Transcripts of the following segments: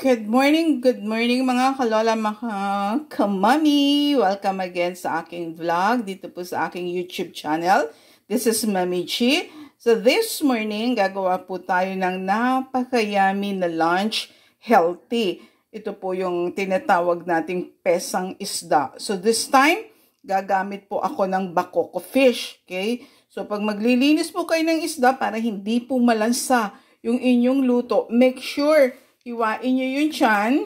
Good morning, good morning mga kalola, mga kamami. Welcome again sa aking vlog dito po sa aking YouTube channel. This is Mami Chi. So this morning, gagawa po tayo ng napakayami na lunch, healthy. Ito po yung tinatawag nating pesang isda. So this time, gagamit po ako ng bakoko fish. Okay? So pag maglilinis po kayo ng isda para hindi po malansa yung inyong luto, make sure Hiwain nyo yung chan.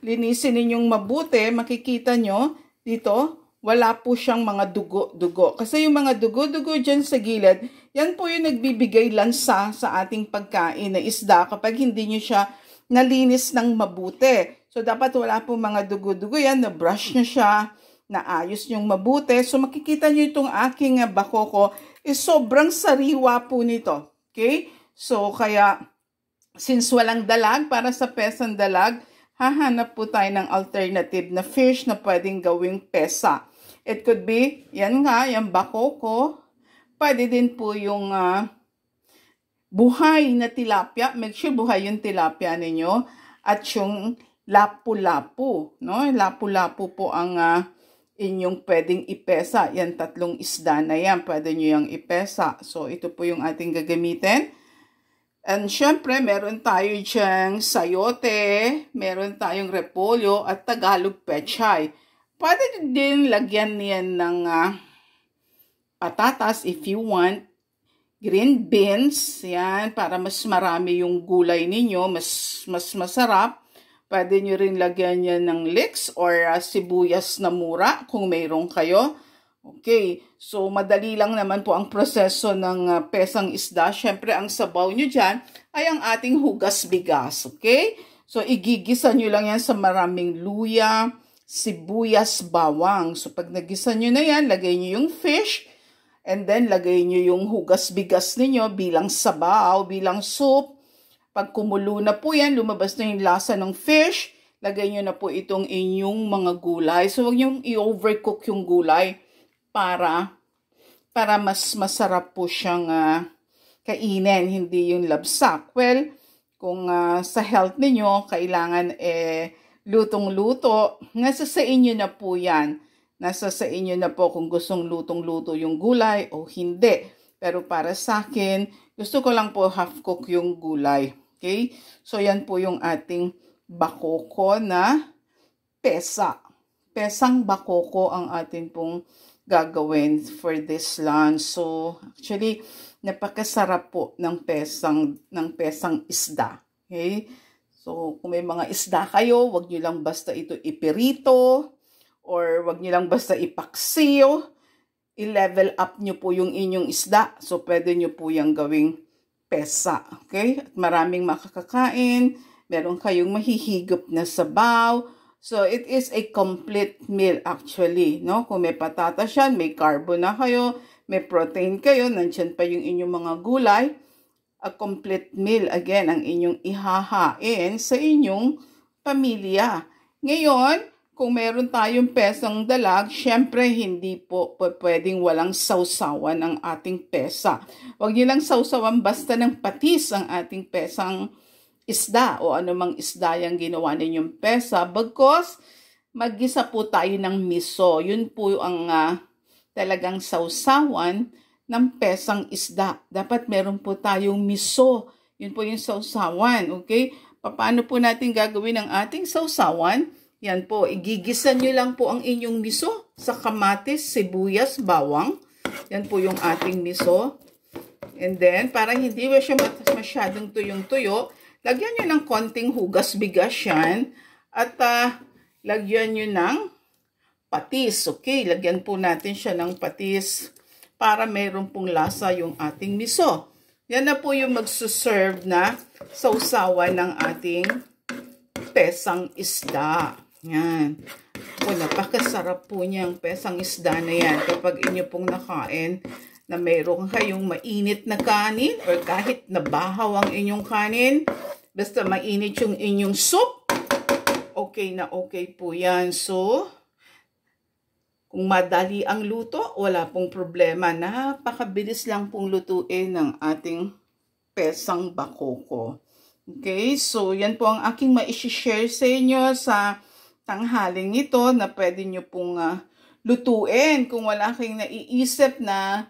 Linisin ninyong mabuti. Makikita nyo dito, wala po siyang mga dugo-dugo. Kasi yung mga dugo-dugo dyan sa gilid, yan po yung nagbibigay lansa sa ating pagkain na isda kapag hindi nyo siya nalinis ng mabuti. So, dapat wala po mga dugo-dugo yan. Na-brush nyo siya, naayos nyong mabuti. So, makikita nyo itong aking bakoko is sobrang sariwa po nito. Okay? So, kaya Since walang dalag para sa pesang dalag, hahanap po tayo ng alternative na fish na pwedeng gawing pesa. It could be, yan nga, yung bakoko. Pwede din po yung uh, buhay na tilapia. Make sure buhay yung tilapia ninyo. At yung lapu-lapu. No? Lapu-lapu po ang uh, inyong pwedeng ipesa. Yan tatlong isda na yan. Pwede nyo yung ipesa. So, ito po yung ating gagamitin. And syempre, meron tayo diyang sayote, meron tayong repolyo at Tagalog pechay. Pwede din lagyan niyan ng uh, patatas if you want. Green beans, yan, para mas marami yung gulay ninyo, mas, mas masarap. Pwede nyo rin lagyan niyan ng leeks or uh, sibuyas na mura kung mayroon kayo. Okay, so madali lang naman po ang proseso ng uh, pesang isda. Siyempre, ang sabaw nyo dyan ay ang ating hugas bigas. Okay? So, igigisa nyo lang yan sa maraming luya, sibuyas, bawang. So, pag nagisa nyo na yan, lagay nyo yung fish, and then lagay nyo yung hugas bigas ninyo bilang sabaw, bilang soup. Pag kumulo na po yan, lumabas na yung lasa ng fish, lagay nyo na po itong inyong mga gulay. So, huwag nyo i-overcook yung gulay para para mas masarap po siyang uh, kainin, hindi yung labsak. Well, kung uh, sa health niyo kailangan eh lutong-luto, nasa sa inyo na po yan. Nasa sa inyo na po kung gustong lutong-luto yung gulay o hindi. Pero para sa akin, gusto ko lang po half-cook yung gulay. Okay? So, yan po yung ating bakoko na pesa. Pesang bakoko ang atin pong gagawin for this lunch. So, actually, napakasarap po ng pesang, ng pesang isda. Okay? So, kung may mga isda kayo, wag nyo lang basta ito ipirito or wag nyo lang basta ipaksiyo. I-level up nyo po yung inyong isda. So, pwede nyo po yung gawing pesa. Okay? At maraming makakakain. Meron kayong mahihigop na sabaw So, it is a complete meal actually, no? Kung may patatas yan, may carbo na kayo, may protein kayo, nandyan pa yung inyong mga gulay. A complete meal, again, ang inyong ihahain sa inyong pamilya. Ngayon, kung meron tayong pesang dalag, syempre hindi po pwedeng walang sausawan ang ating pesa. Huwag niyo lang sausawan basta ng patis ang ating pesang isda o anumang isda yung ginawa ninyong pesa. Bagkos, maggisa po tayo ng miso. Yun po ang uh, talagang sausawan ng pesang isda. Dapat meron po tayong miso. Yun po yung sausawan. Okay? Paano po natin gagawin ang ating sausawan? Yan po, igigisa nyo lang po ang inyong miso sa kamatis, sibuyas, bawang. Yan po yung ating miso. And then, para hindi siya masyadong tuyong-tuyo, Lagyan nyo ng konting hugas bigas yan. At uh, lagyan nyo ng patis. Okay, lagyan po natin siya ng patis para mayroon pong lasa yung ating miso. Yan na po yung magsuserve na sausawan ng ating pesang isda. Yan. O, napakasarap po niyang pesang isda na yan kapag inyo pong nakain na mayroon kayong mainit na kanin or kahit nabahaw ang inyong kanin, Basta mainit yung inyong soup. Okay na okay po yan. So, kung madali ang luto, wala pong problema. Napakabilis lang pong lutuin ng ating pesang bakoko. Okay, so yan po ang aking ma-share sa inyo sa tanghaling ito na pwede nyo pong uh, lutuin kung wala kayong naiisip na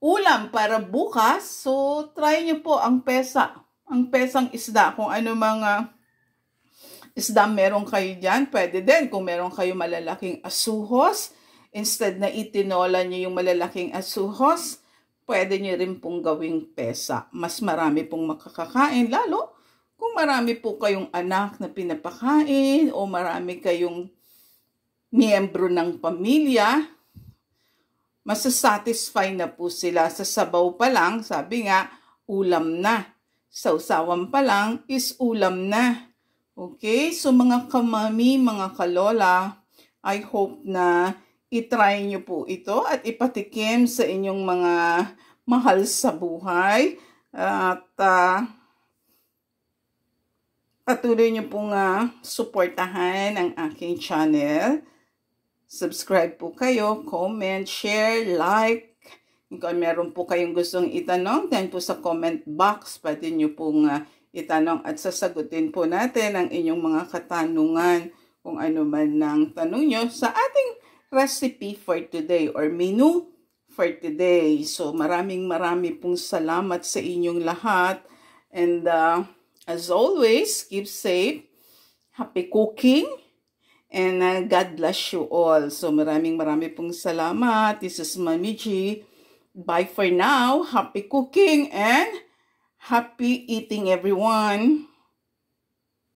ulam para bukas. So, try nyo po ang pesa, ang pesang isda. Kung ano mga isda meron kayo dyan, pwede din. Kung meron kayo malalaking asuhos, instead na itinola nyo yung malalaking asuhos, pwede nyo rin pong gawing pesa. Mas marami pong makakakain, lalo kung marami po kayong anak na pinapakain o marami kayong miyembro ng pamilya, masasatisfy na po sila sa sabaw pa lang, sabi nga, ulam na. Sausawan pa lang is ulam na. Okay? So mga kamami, mga kalola, I hope na itry nyo po ito at ipatikim sa inyong mga mahal sa buhay. At uh, Patuloy niyo pong uh, suportahan ang aking channel. Subscribe po kayo, comment, share, like. Kung meron po kayong gustong itanong, then po sa comment box, pwede niyo pong uh, itanong at sasagutin po natin ang inyong mga katanungan kung ano man ng tanong nyo sa ating recipe for today or menu for today. So maraming marami pong salamat sa inyong lahat and uh, As always, keep safe, happy cooking, and uh, God bless you all. So maraming maraming pong salamat. This is Mami G. Bye for now. Happy cooking and happy eating everyone.